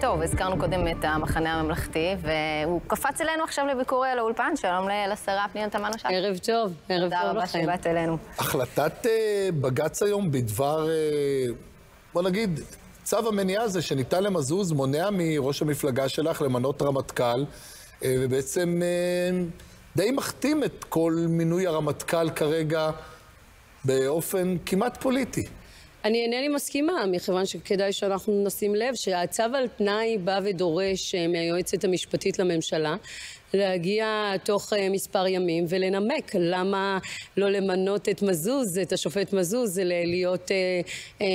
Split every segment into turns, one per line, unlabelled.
טוב, הזכרנו קודם את המחנה הממלכתי, והוא קפץ אלינו עכשיו לביקור לאולפן. שלום לשרה פנינה תמנו שטה.
ערב טוב, ערב טוב לכם.
תודה רבה שבאת אלינו.
החלטת uh, בג"ץ היום בדבר, uh, בוא נגיד, צו המניעה הזה שניתן למזוז מונע מראש המפלגה שלך למנות רמטכ"ל, uh, ובעצם uh, די מכתים את כל מינוי הרמטכ"ל כרגע באופן כמעט פוליטי.
אני אינני מסכימה, מכיוון שכדאי שאנחנו נשים לב שהצו על תנאי בא ודורש אה, מהיועצת המשפטית לממשלה להגיע תוך אה, מספר ימים ולנמק למה לא למנות את מזוז, את השופט מזוז, להיות אה, אה,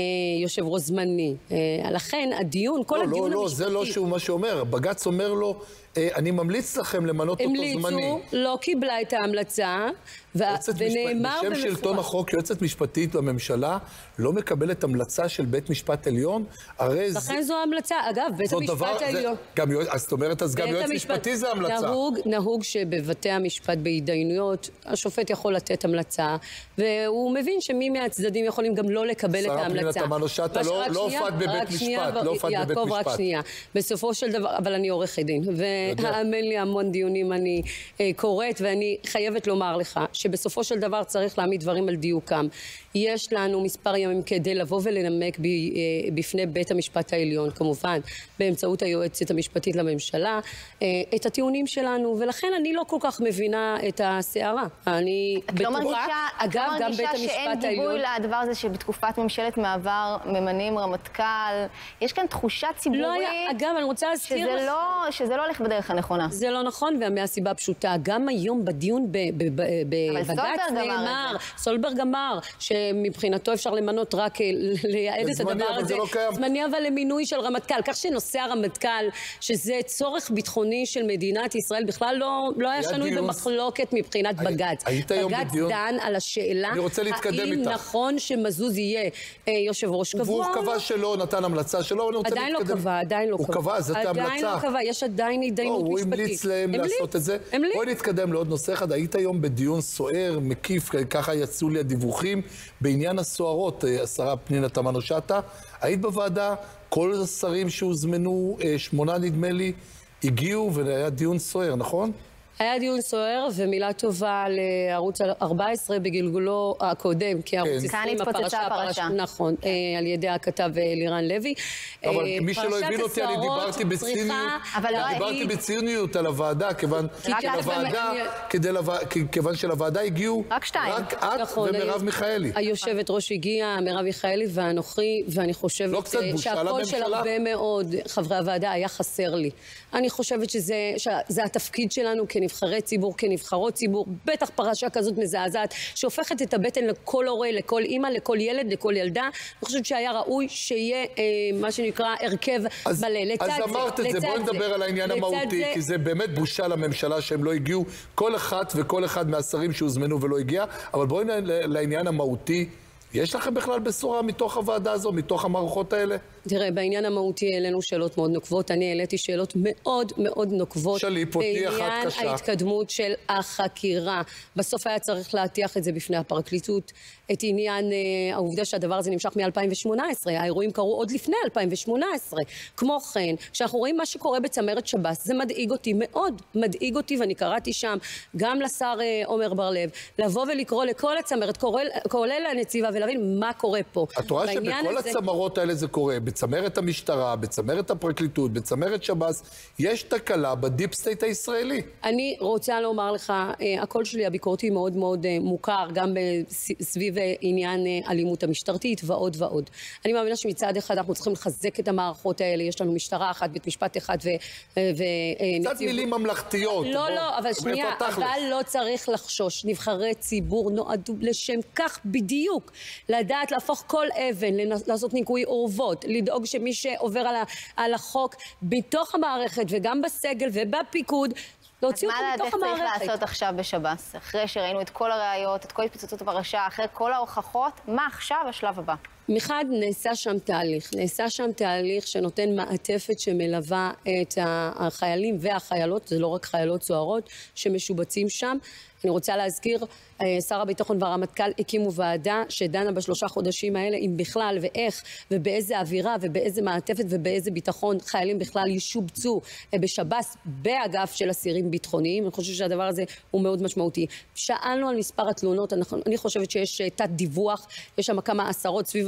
יושב ראש זמני. אה, לכן הדיון, כל
לא,
הדיון
לא, לא,
המשפטי...
זה לא שהוא מה שאומר. בג"ץ אומר לו, אה, אני ממליץ לכם למנות אותו זמני.
המליצו, לא קיבלה את ההמלצה, ו... ונאמר
במפורש. בשם שלטון החוק, יועצת משפטית בממשלה לא מקבלת המלצה של בית משפט עליון, הרי
זה... לכן זו המלצה. אגב, בית המשפט העליון...
גם, אז זאת אומרת, אז גם יועץ. משפטי זה המלצה.
נהוג, נהוג שבבתי המשפט בהתדיינויות, השופט יכול לתת המלצה, והוא מבין שמי מהצדדים יכולים גם לא לקבל את ההמלצה.
שרה פנינה תמנו שטה לא, לא הופעת בבית משפט, לא הופעת בבית משפט.
יעקב, רק שנייה. בסופו של דבר, אבל אני עורכת דין, והאמן לי, המון דיונים אני אה, קוראת, ואני חייבת לומר לך שבסופו של דבר צריך להעמיד דברים על דיוקם. יש לנו מספר ימים כדי לבוא ולנמק ב, אה, בפני בית המשפט העליון, כמובן, באמצעות היועצת המשפטית לממשלה, אה, את הטיעונים שלנו, ולכן אני לא כל כך מבינה את הסערה. אני
את לא בטוחה, לא מרגישה, אגב, לא גם בית המשפט העליון... את לא מרגישה שאין גיבוי לדבר הזה שבתקופת ממשלת מעבר ממנים רמטכ"ל? יש כאן תחושה ציבורית...
לא היה, אגב, אני רוצה להזכיר
שזה לך... לא, שזה לא הולך בדרך הנכונה.
זה לא נכון, ומהסיבה הפשוטה. גם היום בדיון בבג"ץ נאמר, סולברג אמר, שמבחינתו אפשר למנות רק, אה, לייעד את הדבר הזה.
זה לא קיים.
זמני אבל למינוי של רמטכ"ל. כך שנושא הרמטכ"ל, שזה צורך ביטחוני של מדינת ישראל, בכלל לא, לא היה שנוי דיון... במחלוקת מבחינת הי... בג"ץ.
היית היום
בדיון... בג"ץ דן על השאלה, האם איתך. נכון שמזוז יהיה אה, יושב ראש קבוע
והוא קבע שלא, נתן המלצה שלו, אני רוצה
עדיין לא להתקדם. לא קבע, עדיין לא
הוא קבע. הוא קבע, זאת ההמלצה.
עדיין לא קבע, יש עדיין התדיינות משפטית.
הוא המליץ להם לעשות את זה. בואי נתקדם לעוד נושא אחד. היית היום בדיון סוער, מקיף, ככה יצאו לי הדיווחים, בעניין הסוהרות, אה, השרה פנינה תמנו-שטה. היית בוועדה, כל השרים שהוזמנו, אה, שמונה נדמה לי, הגיעו והיה דיון סוער, נכון?
היה דיון סוער, ומילה טובה לערוץ 14 בגלגולו הקודם, כי ערוץ 20,
כאן התפוצצה הפרשה.
נכון, אה, על ידי הכתב אה, לירן לוי.
אבל מי שלא הבין אותי, אני דיברתי בציניות, לא דיברתי בציניות על הוועדה, כיוון שלוועדה הגיעו
רק שתיים.
רק את נכון, ומרב מיכאלי.
היושבת ראש הגיעה, מרב מיכאלי ואנוכי, ואני חושבת
לא
שהקול של הרבה מאוד חברי הוועדה היה חסר לי. אני חושבת שזה התפקיד שלנו כנבחרי ציבור, כנבחרות ציבור, בטח פרשה כזאת מזעזעת, שהופכת את הבטן לכל הורה, לכל אימא, לכל ילד, לכל ילדה. אני חושבת שהיה ראוי שיהיה אה, מה שנקרא הרכב
אז,
מלא.
לצד אז זה, אמרת את זה, בואי נדבר על העניין המהותי, זה... כי זה באמת בושה לממשלה שהם לא הגיעו, כל אחת וכל אחד מהשרים שהוזמנו ולא הגיע, אבל בואי לעניין המהותי. יש לכם בכלל בשורה מתוך הוועדה הזו, מתוך המערכות האלה?
תראה, בעניין המהותי העלינו שאלות מאוד נוקבות. אני העליתי שאלות מאוד מאוד נוקבות.
שלי, תהיה אחת קשה.
בעניין ההתקדמות של החקירה. בסוף היה צריך להטיח את זה בפני הפרקליטות. את עניין אה, העובדה שהדבר הזה נמשך מ-2018. האירועים קרו עוד לפני 2018. כמו כן, כשאנחנו רואים מה שקורה בצמרת שב"ס, זה מדאיג אותי מאוד. מדאיג אותי, ואני קראתי שם גם לשר אה, עמר בר-לב, לבוא ולקרוא לכל הצמרת, כולל הנציבה, ולהבין מה קורה פה.
את רואה שבכל הזה... הצמרות האלה זה קורה. בצמרת המשטרה, בצמרת הפרקליטות, בצמרת שב"ס, יש תקלה ב deep state הישראלי.
אני רוצה לומר לך, אה, הקול שלי הביקורתי מאוד מאוד אה, מוכר, גם סביב אה, עניין אלימות המשטרתית ועוד ועוד. אני מאמינה שמצד אחד אנחנו צריכים לחזק את המערכות האלה, יש לנו משטרה אחת, בית משפט אחד ונציב...
קצת מילים ממלכתיות.
לא, לא, אבל שנייה, אבל לא צריך לחשוש. נבחרי ציבור נועדו לשם כך בדיוק. לדעת להפוך כל אבן, לעשות ניקוי אורוות, לדאוג שמי שעובר על, ה, על החוק בתוך המערכת וגם בסגל ובפיקוד, להוציא אותו מתוך המערכת.
אז מה לדעתך צריך לעשות עכשיו בשב"ס? אחרי שראינו את כל הראיות, את כל התפוצצות הפרשה, אחרי כל ההוכחות, מה עכשיו השלב הבא?
מחד, נעשה שם תהליך. נעשה שם תהליך שנותן מעטפת שמלווה את החיילים והחיילות, זה לא רק חיילות סוהרות, שמשובצים שם. אני רוצה להזכיר, אה, שר הביטחון והרמטכ"ל הקימו ועדה שדנה בשלושה חודשים האלה אם בכלל ואיך ובאיזה אווירה ובאיזה מעטפת ובאיזה ביטחון חיילים בכלל ישובצו אה, בשב"ס באגף של אסירים ביטחוניים. אני חושבת שהדבר הזה הוא מאוד משמעותי. שאלנו על מספר התלונות, אני חושבת שיש אה, תת דיווח, יש שם כמה עשרות, סביב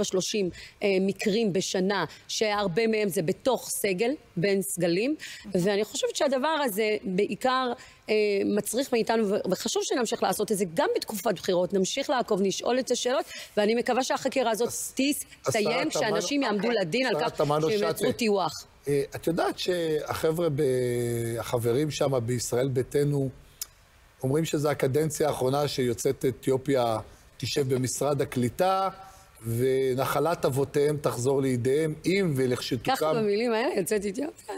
מקרים בשנה, שהרבה מהם זה בתוך סגל, בין סגלים, ואני חושבת שהדבר הזה בעיקר אה, מצריך מאיתנו, וחשוב שנמשיך לעשות את זה גם בתקופת בחירות, נמשיך לעקוב, נשאול את השאלות, ואני מקווה שהחקירה הזאת תסתיים, שאנשים יעמדו לדין על כך שהם יצרו טיוח.
אה, את יודעת שהחבר'ה, החברים שם בישראל ביתנו, אומרים שזו הקדנציה האחרונה שיוצאת אתיופיה תשב במשרד הקליטה, ונחלת אבותיהם תחזור לידיהם, אם ולכשתוקם...
ככה במילים האלה יוצאת אתיופיה.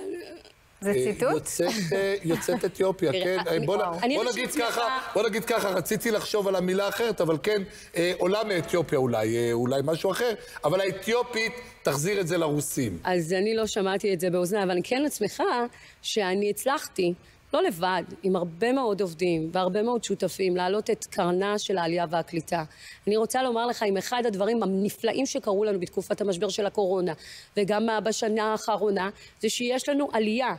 זה אה, ציטוט?
יוצאת, אה, יוצאת אתיופיה, כן. בוא, בוא נגיד ככה, בוא נגיד ככה, רציתי לחשוב על המילה אחרת, אבל כן, אה, עולה מאתיופיה אולי, אולי משהו אחר, אבל האתיופית תחזיר את זה לרוסים.
אז אני לא שמעתי את זה באוזניי, אבל אני כן שמחה שאני הצלחתי. לא לבד, עם הרבה מאוד עובדים והרבה מאוד שותפים, להעלות את קרנה של העלייה והקליטה. אני רוצה לומר לך, עם אחד הדברים הנפלאים שקרו לנו בתקופת המשבר של הקורונה, וגם בשנה האחרונה, זה שיש לנו עלייה.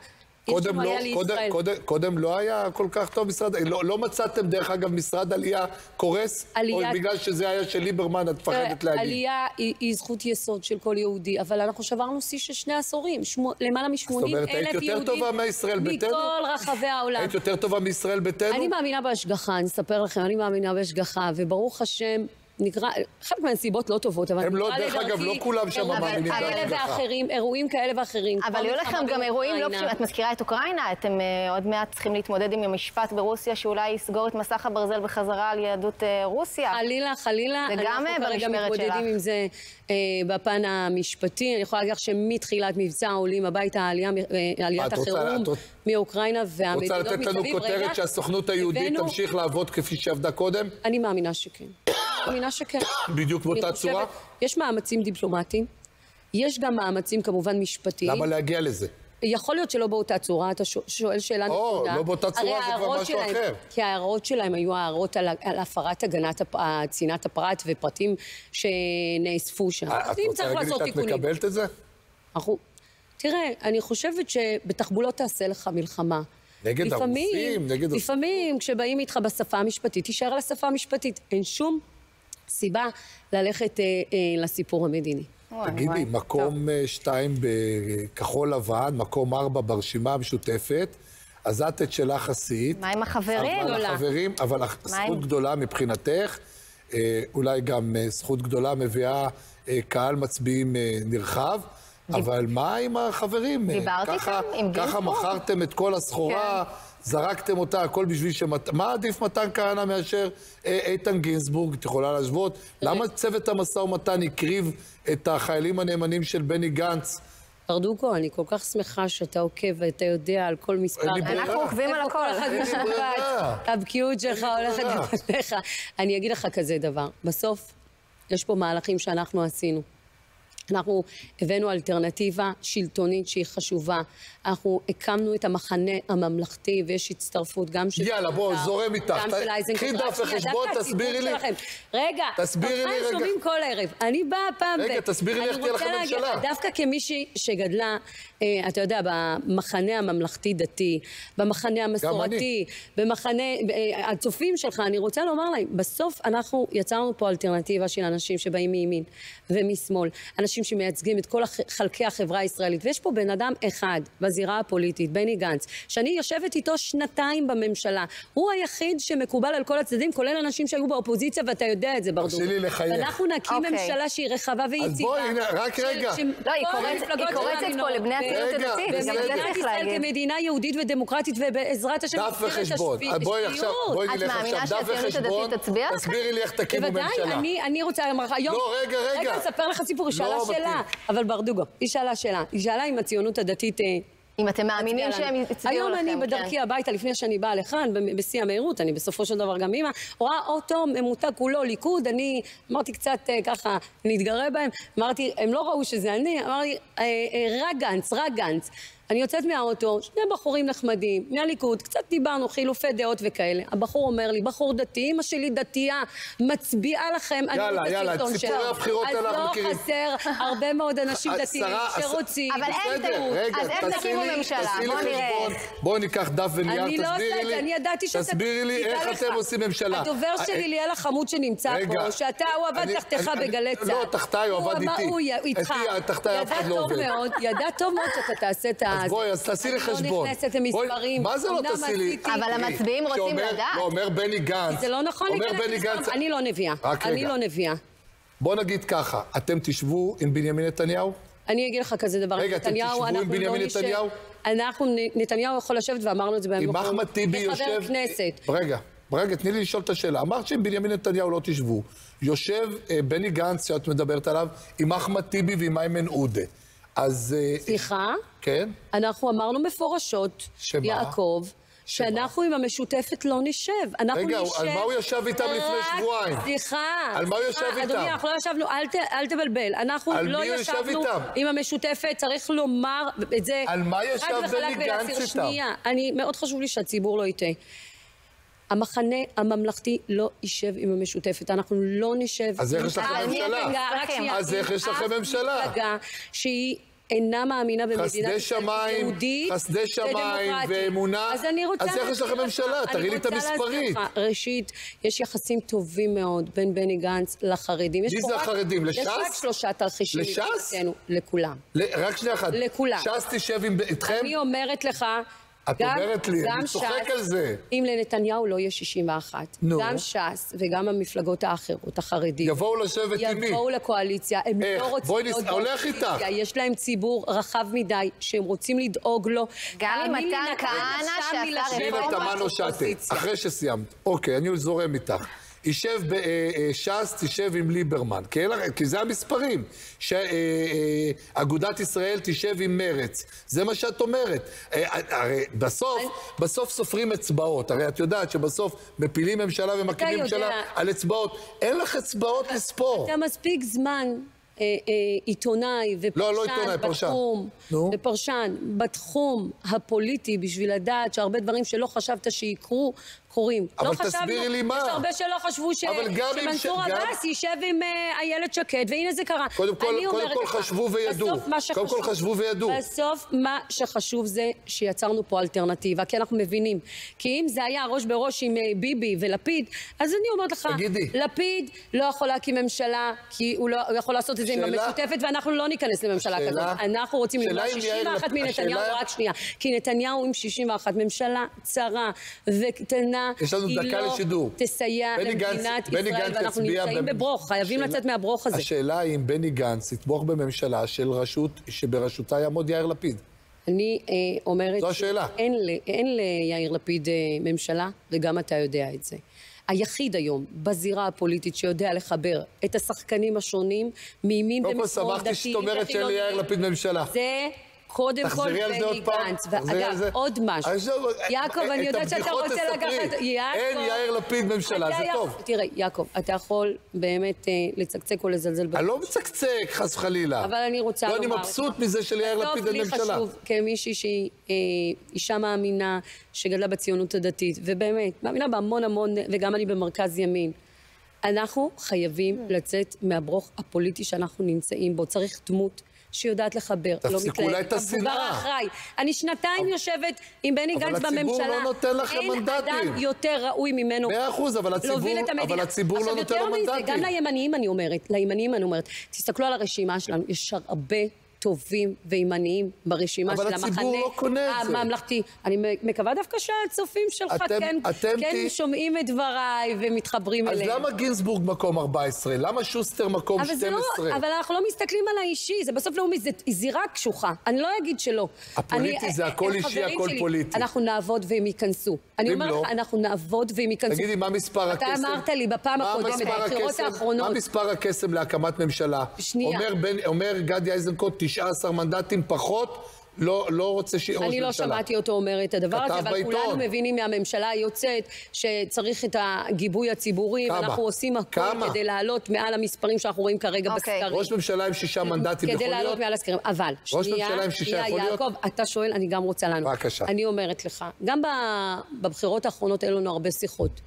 קודם לא, קודם, קודם, קודם לא היה כל כך טוב משרד, לא, לא מצאתם דרך אגב משרד עלייה קורס? עלייה... או בגלל שזה היה של ליברמן את מפחדת להגיד?
עלייה היא, היא זכות יסוד של כל יהודי, אבל אנחנו שברנו שיא של שני עשורים, שמו, למעלה מ-80 אלף יהודים. זאת אומרת, היית יותר טובה מישראל ביתנו? מכל רחבי העולם.
היית יותר טובה מישראל ביתנו?
אני מאמינה בהשגחה, אני אספר לכם, אני מאמינה בהשגחה, וברוך השם, נקרא, חלק מהנסיבות לא טובות, אבל
הם לא, דרך אגב, לא כולם שם מאמינים
כאלה ואחרים, אירועים כאלה ואחרים.
אבל היו לכם גם אירועים לא פשוטים. את מזכירה את אוקראינה, אתם אה, עוד מעט צריכים להתמודד עם המשפט ברוסיה, שאולי יסגור את מסך הברזל בחזרה על יהדות אה, רוסיה.
חלילה, חלילה.
זה גם אה, במשמרת שלך. אנחנו כרגע
מתמודדים עם זה בפן המשפטי. אני יכולה להגיד לך שמתחילת מבצע העולים הביתה, עליית החירום מאוקראינה, והמדינות
מתהווים. רוצה לתת לנו כותרת שהסוכנות היהודית תמשיך לעבוד כפי שעבדה קודם?
אני מאמינה שכן. מאמינה שכן.
בדיוק באותה צורה?
יש מאמצים דיפלומטיים, יש גם מאמצים כמובן משפטיים.
למה להגיע לזה?
יכול להיות שלא באותה צורה, אתה שואל שאלה
נכונה. או, לא באותה צורה זה כבר משהו
שלהם,
אחר.
כי ההערות שלהם היו הערות על, על הפרת הגנת. צנעת הפרט ופרטים שנאספו שם.
אה, את רוצה להגיד לי שאת. מקבלת את זה?
אנחנו... תראה, אני חושבת שבתחבולות תעשה לך מלחמה.
נגד לפעמים, הרוסים, נגד...
לפעמים, כשבאים איתך בשפה המשפטית, תישאר על השפה המשפטית. אין שום סיבה ללכת אה, אה, לסיפור המדיני.
תגידי, מקום אה, שתיים בכחול לבן, מקום ארבע ברשימה המשותפת, אז את את שלך עשית.
מה עם החברים?
אבל החברים, אבל זכות גדולה מבחינתך, אה, אולי גם אה, זכות גדולה מביאה קהל מצביעים נרחב. אבל מה עם החברים?
דיברתי איתם, עם גינזבורג.
ככה מכרתם את כל הסחורה. כן. זרקתם אותה, הכל בשביל שמת... מה עדיף מתן כהנא מאשר אה, איתן גינזבורג? את יכולה להשוות? למה צוות המשא ומתן הקריב את החיילים הנאמנים של בני גנץ?
ברדוגו, אני כל כך שמחה שאתה עוקב ואתה יודע על כל מספר.
אנחנו עוקבים על הכל.
הבקיאות שלך הולכת לפניך. אני אגיד לך כזה דבר, בסוף יש פה מהלכים שאנחנו עשינו. אנחנו הבאנו אלטרנטיבה שלטונית שהיא חשובה. אנחנו הקמנו את המחנה הממלכתי, ויש הצטרפות גם
של... יאללה, בוא, זורם איתך. גם של איזנקוט. קחי דף וחשבון, תסבירי לי.
רגע,
תסבירי לי רגע.
שומעים כל ערב. אני באה פעם...
רגע, תסבירי לי איך תהיה לך ממשלה.
דווקא כמישהי שגדלה, אה, אתה יודע, במחנה הממלכתי-דתי, במחנה המסורתי, במחנה... אה, הצופים שלך, אני רוצה לומר להם, בסוף אנחנו יצרנו פה אלטרנטיבה של אנשים שבאים מימין ומשמאל. אנשים שמייצגים את כל חלקי החברה הישראלית. ויש פה בן אדם אחד בזירה הפוליטית, בני גנץ, שאני יושבת איתו שנתיים בממשלה. הוא היחיד שמקובל על כל הצדדים, כולל אנשים שהיו באופוזיציה, ואתה יודע את זה, ברדור.
תרשי לי לחייך.
ואנחנו נקים okay. אוקיי. ממשלה שהיא רחבה ויציבה.
אז בואי, הנה, רק רגע. ש...
לא, היא קורצת פה לבני הציונות הדתית, גם זה צריך להגיד.
כמדינה יהודית ודמוקרטית, ובעזרת השם,
דף וחשבון. בואי עכשיו, בואי נלך עכשיו, דף וחשבון. תסבירי לי איך תקימו ממשלה.
בוודאי, אני רוצה, היום...
לא, רגע, רגע. רגע,
אספר לך סיפור, היא שאלה שאלה. אבל ברדוגו, היא שאלה שאלה. היא שאלה אם הציונות הדתית... אה,
אם אתם מאמינים שהם הצביעו לכם,
היום אני
כן.
בדרכי הביתה, לפני שאני באה לכאן, בשיא המהירות, אני בסופו של דבר גם אימא, רואה אוטו ממותג כולו ליכוד, אני אמרתי קצת אה, ככה, נתגרה בהם, אמרתי, הם לא ראו שזה אני, אמרתי, אה, רק גנץ, רק גנץ. אני יוצאת מהאוטו, שני בחורים נחמדים, מהליכוד, קצת דיברנו, חילופי דעות וכאלה. הבחור אומר לי, בחור דתי, אמא שלי דתייה, מצביעה לכם, אני
יאללה,
את
יאללה,
שלה.
הבחירות אנחנו מכירים.
אז לא חסר הרבה מאוד אנשים דתיים שרוצים.
אבל תראו,
רגע,
אז איך
תעשי
תקימו
לי-
ממשלה?
תעשי לי
בוא נראה.
חשבון. בואי ניקח דף ונייר,
אני לא עושה
תסבירי
את
לי.
זה, אני ידעתי שאתה...
תסבירי לי איך. אתם עושים ממשלה.
הדובר
אה,
שלי, ליאל החמוד שנמצא פה, שאתה, הוא עבד
אני-
תחתיך
אני-
בגלי צה"ל.
לא, תחתיי, הוא עבד איתי.
הוא איתך.
איתי, תחתיי אף אחד לא עובד.
ידע טוב מאוד, ידע טוב מאוד שאתה תעשה את ה...
אז בואי, אז תעשי לי חשבון.
אני לא נכנסת למספרים.
מה זה לא תעשי לי?
אבל המצביעים רוצים לדעת.
לא, אומר בני גנץ.
זה לא נכון
אומר
להיכנס
בני
למספרים.
גנץ...
אני לא נביאה.
רק
אני
רגע.
לא נביאה.
בוא נגיד ככה, אתם תשבו עם בנימין נתניהו?
אני אגיד לך כזה דבר.
רגע, אתם
נתניהו,
תשבו עם
לא
בנימין
נשב-
נתניהו?
אנחנו, נתניהו יכול לשבת, ואמרנו את זה בימים
אם
האחרונים.
אחמד טיבי יושב...
כחבר כנסת.
רגע, רגע, תני לי לשאול את השאלה. אמרת שעם בנימין נתניהו לא תשבו. יושב אה, בני גנץ, שאת מדברת עליו, עם אחמד טיבי ועם איימן עודה. אז... אה,
סליחה?
כן?
אנחנו אמרנו מפורשות,
שמה?
יעקב,
שמה?
שאנחנו עם המשותפת לא נשב. אנחנו
רגע,
נשב...
על מה הוא ישב איתם לפני
רק-
שבועיים?
סליחה.
על מה הוא ישב איתם?
אדוני, אנחנו לא ישבנו, אל, ת, אל תבלבל. אנחנו לא ישבנו? עם המשותפת, צריך לומר את זה...
על מה ישב בני גנץ
ולהסיר.
איתם?
שנייה, אני, מאוד חשוב לי שהציבור לא יטעה. המחנה הממלכתי לא יישב עם המשותפת, אנחנו לא נשב...
אז איך יש לכם ממשלה?
מפלגה, רק שנייה,
אז איך יש לכם
אף
ממשלה?
מפלגה שהיא אינה מאמינה במדינת ישראל יהודית
חסדי שמיים. ואמונה.
אז אני רוצה
אז איך יש לכם ממשלה? תראי לי את
לך. ראשית, יש יחסים טובים מאוד בין בני גנץ לחרדים. יש
מי זה החרדים? לש"ס?
יש רק שלושה תרחישים.
לש"ס?
לכולם.
רק שנייה אחת.
לכולם.
ש"ס תשב איתכם?
אני אומרת לך...
את
גם-
אומרת לי, אני צוחק
ש"ס,
על זה.
אם לנתניהו לא יהיה 61,
נו.
גם ש"ס וגם המפלגות האחרות, החרדיות,
יבואו לשבת עם מי?
יבואו לקואליציה, הם
איך?
לא רוצים
בואי
להיות
נס- הולך איתך.
יש להם ציבור רחב מדי שהם רוצים לדאוג לו.
גם
לי,
מתן כהנא, שהשר
מלשבת
פנינה
רפורמה?
תמנו שטה. אחרי שסיימת. אוקיי, אני זורם איתך. יישב בש"ס, תשב עם ליברמן, כי זה המספרים. שאגודת ישראל תשב עם מרץ. זה מה שאת אומרת. אה, הרי בסוף, בסוף סופרים אצבעות. הרי את יודעת שבסוף מפילים ממשלה ומקימים
יודע.
ממשלה על אצבעות. אין לך אצבעות לספור.
אתה מספיק זמן אה, אה, עיתונאי
לא, לא
ופרשן
עיתונאי, פרשן.
בתחום,
נו.
ופרשן בתחום הפוליטי בשביל לדעת שהרבה דברים שלא חשבת שיקרו, קורים.
אבל
לא
תסבירי
חשבנו,
לי מה.
יש הרבה שלא חשבו ש...
גם
שמנסור
ש- גם-
עבאס יישב עם אה, איילת שקד, והנה זה קרה.
קודם כל- קודם כל
לך,
חשבו וידעו.
בסוף מה
קודם כל
שחשוב-
חשבו וידעו.
בסוף מה שחשוב זה שיצרנו פה אלטרנטיבה, כי אנחנו מבינים. כי אם זה היה ראש בראש עם אה, ביבי ולפיד, אז אני אומרת לך,
תגידי.
לפיד לא יכול להקים ממשלה, כי הוא לא הוא יכול לעשות את זה עם
שאלה-
המשותפת, ואנחנו לא ניכנס לממשלה
השאלה-
כזאת. אנחנו רוצים למנוע
אם יאיר
61
לפיד-
מנתניהו,
השאלה-
רק שנייה. כי נתניהו עם 61, ממשלה צרה וקטנה,
יש לנו דקה
לא
לשידור.
תסייע
גנץ-
למדינת
בני
ישראל,
גנץ
ואנחנו נמצאים
במ-
בברוך, חייבים
השאלה-
לצאת מהברוך הזה.
השאלה היא אם בני גנץ יתמוך בממשלה של רשות שבראשותה יעמוד יאיר לפיד.
אני אה, אומרת...
זו השאלה.
אין, אין ליאיר לפיד אה, ממשלה, וגם אתה יודע את זה. היחיד היום בזירה הפוליטית שיודע לחבר את השחקנים השונים מימין
קודם כל
ומשמאל,
שמחתי שאת אומרת שאין ליאיר לפיד ממשלה.
זה קודם כל
עוד
בני
פעם.
גנץ.
תחזרי על זה.
ואגב, עוד משהו.
זהו,
יעקב, אני יודעת שאתה רוצה. לקחת... יעקב...
אין יאיר לפיד ממשלה, זה טוב.
תראה, יעקב, אתה יכול באמת אה, לצקצק או לזלזל
אני לא מצקצק, חס וחלילה.
אבל אני רוצה
לא,
לומר
אני
לך.
מבסוט מזה שליאיר לפיד אין
בסוף לי
ממשלה.
חשוב, כמישהי שהיא אה, אישה מאמינה, שגדלה בציונות הדתית, ובאמת, מאמינה בהמון המון, וגם אני במרכז ימין. אנחנו חייבים לצאת מהברוך הפוליטי שאנחנו נמצאים בו. צריך דמות שיודעת לחבר, לא
תפסיקו. אולי את השנאה.
המבוגר האחראי. אני שנתיים יושבת עם בני
אבל
גנץ
הציבור
בממשלה.
לא נותן לכם
אין
מנדטים.
אדם יותר ראוי ממנו
מאה אחוז, אבל הציבור-. אבל הציבור לא נותן לו
עכשיו, יותר
מנדטים.
מזה, גם לימניים אני אומרת, לימניים אני אומרת, תסתכלו על הרשימה שלנו, יש הרבה טובים וימניים ברשימה
אבל
של
הציבור
המחנה
לא קונה את זה.
הממלכתי. אני מקווה דווקא שהצופים שלך
אתם-
כן,
אתם
כן
תהי-
שומעים את דבריי ומתחברים
אז
אליהם.
למה גינזבורג מקום 14? למה שוסטר מקום
אבל זה
12?
לא, אבל אנחנו לא מסתכלים על האישי, זה בסוף לאומי, זה זירה קשוחה. אני לא אגיד שלא.
הפוליטי
אני-
זה הכל אישי, הכל
שלי.
פוליטי.
אנחנו נעבוד והם ייכנסו. אני
אם
אומרת
לא?
לך, אנחנו נעבוד והם ייכנסו.
תגידי, מה מספר
אתה
הקסם?
אמרת לי בפעם הקודמת, בבחירות? האחרונות.
מה מספר הקסם להקמת ממשלה?
שנייה.
אומר, בן, אומר גדי איזנקוט, 19 מנדטים פחות, לא, לא רוצה שיהיה ראש
אני
ממשלה.
לא שמעתי אותו אומר את הדבר הזה, אבל
בעיתון.
כולנו מבינים מהממשלה היוצאת שצריך את הגיבוי הציבורי,
כמה?
ואנחנו עושים הכול
כמה?
כדי לעלות מעל המספרים שאנחנו רואים כרגע
אוקיי.
בסקרים.
ראש ממשלה עם שישה מנדטים יכול
כדי לעלות
להיות?
מעל הסקרים. אבל,
ראש
שנייה,
ממשלה עם שישה
שנייה,
יכול להיות?
יעקב, אתה שואל, אני גם רוצה לענות.
בבקשה.
אני אומרת לך, גם בבחירות האחרונות היו לנו הרבה שיחות.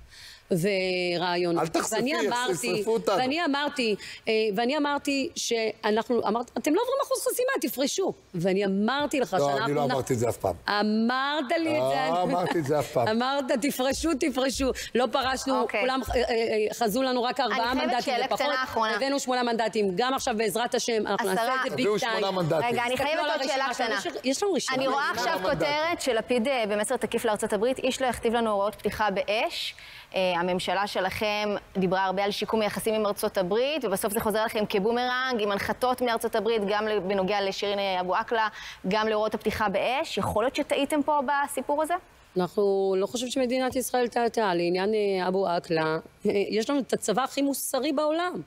ורעיונות.
אל תחשפי,
ואני
איך
אמרתי,
ישרפו אותנו.
ואני אמרתי, אה, ואני אמרתי שאנחנו, אמרת, אתם לא עוברים אחוז חסימה, תפרשו. ואני אמרתי לך
לא,
שאנחנו...
אני לא
נ-
אמרתי את זה אף פעם.
אמרת לי את זה.
לא
אני-
אמרתי את זה אף פעם.
אמרת, תפרשו, תפרשו. לא פרשנו,
אוקיי.
כולם אה, אה, חזו לנו רק ארבעה
חייבת
מנדטים
שאלה
ופחות.
קטנה אחרונה.
הבאנו שמונה מנדטים. גם עכשיו, בעזרת השם, אנחנו נעשה. את זה ביג
תביאו
טיים.
שמונה מנדטים.
רגע, אני חייבת עוד שאלה. קטנה.
יש- לנו רשימה.
אני רואה עכשיו. כותרת שלפיד אה, במסר תקיף לארצות הברית, איש לא יכתיב לנו הוראות פתיחה באש. אה, הממשלה שלכם דיברה הרבה על שיקום היחסים עם ארצות הברית, ובסוף זה חוזר לכם כבומרנג, עם הנחתות מארצות הברית, גם בנוגע לשירין אה, אבו עקלה, גם להוראות הפתיחה באש. יכול להיות שטעיתם פה בסיפור הזה?
אנחנו לא חושבים שמדינת ישראל טעתה. לעניין אה, אבו עקלה, יש לנו את הצבא הכי מוסרי בעולם.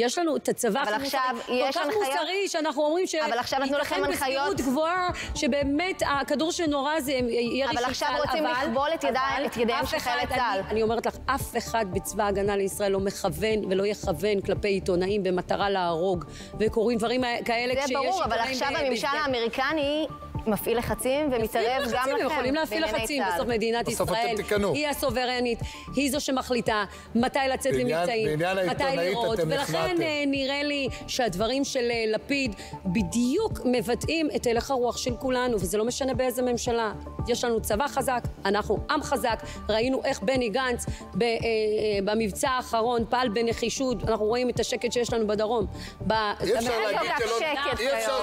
יש לנו את הצבא הכי מוסרי. כל כך
הנחיות-
מוסרי, שאנחנו אומרים ש...
אבל עכשיו נתנו לכם הנחיות-
גבוהה, שבאמת הכדור שנורה זה ירי של צה"ל,
אבל עכשיו רוצים לכבול את את ידיהם של חיילי צה"ל.
אני, אומרת לך, אף אחד בצבא ההגנה לישראל לא מכוון ולא יכוון כלפי עיתונאים במטרה להרוג, וקורים דברים כאלה
זה
כשיש
ברור, אבל
עיתונאים
עכשיו
ב-
הממשל האמריקני מפעיל לחצים ומתערב גם
לחצים,
לכם
הם יכולים להפעיל לחצים.
צה"ל.
בסוף מדינת
בסוף אתם
ישראל
תיכנעו.
היא הסוברנית, היא זו שמחליטה מתי לצאת למבצעים, מתי לראות.
אתם
ולכן. אה, נראה לי שהדברים של אה, לפיד בדיוק מבטאים את הלך הרוח של כולנו, וזה לא משנה באיזה ממשלה. יש לנו צבא חזק, אנחנו עם חזק. ראינו איך בני גנץ ב- אה, במבצע האחרון פעל בנחישות. אנחנו רואים את השקט שיש לנו בדרום.
אי אפשר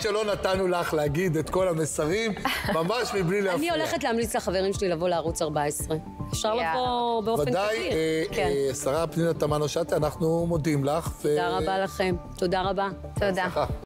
שלא נתנו לך להגיד את כל המסרים, ממש מבלי
אני
להפריע.
הולכת להמליץ לחברים שלי לבוא לערוץ 14. אפשר. לבוא באופן
ודאי,
תדיר.
אה,
כן.
אה, שרה פנינה תמנו-שטה, אנחנו מודים לך.
תודה רבה לכם. תודה רבה.
תודה.